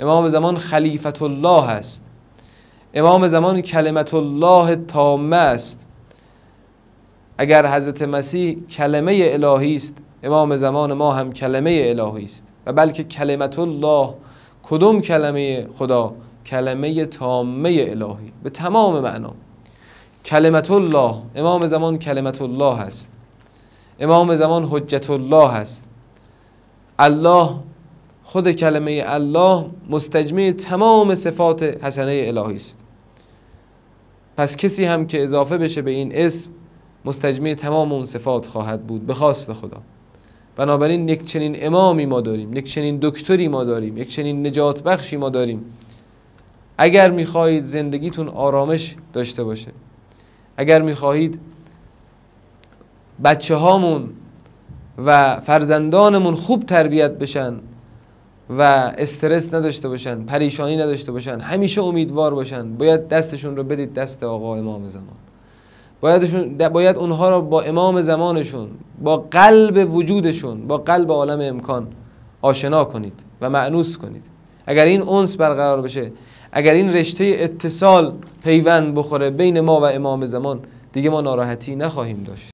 امام زمان خلیفت الله است. امام زمان کلمت الله تامه است. اگر حضرت مسیح کلمه الهی است امام زمان ما هم کلمه الهی است. و بلکه کلمت الله کدوم کلمه خدا؟ کلمه تامه الهی. به تمام معنا. کلمت الله امام زمان کلمت الله است. امام زمان حجت الله است. الله خود کلمه الله مستجمع تمام صفات حسنه الهی است. پس کسی هم که اضافه بشه به این اسم مستجمع تمام اون صفات خواهد بود به خواست خدا. بنابراین یک چنین امامی ما داریم یک چنین دکتری ما داریم یک چنین نجات بخشی ما داریم. اگر می‌خواهید زندگیتون آرامش داشته باشه اگر می‌خواهید بچه هامون و فرزندانمون خوب تربیت بشن و استرس نداشته باشن پریشانی نداشته باشن همیشه امیدوار باشن. باید دستشون رو بدید دست آقا امام زمان. باید, باید اونها رو با امام زمانشون با قلب وجودشون با قلب عالم امکان آشنا کنید و معنوس کنید. اگر این اونس برقرار بشه اگر این رشته اتصال پیوند بخوره بین ما و امام زمان دیگه ما ناراحتی نخواهیم داشت.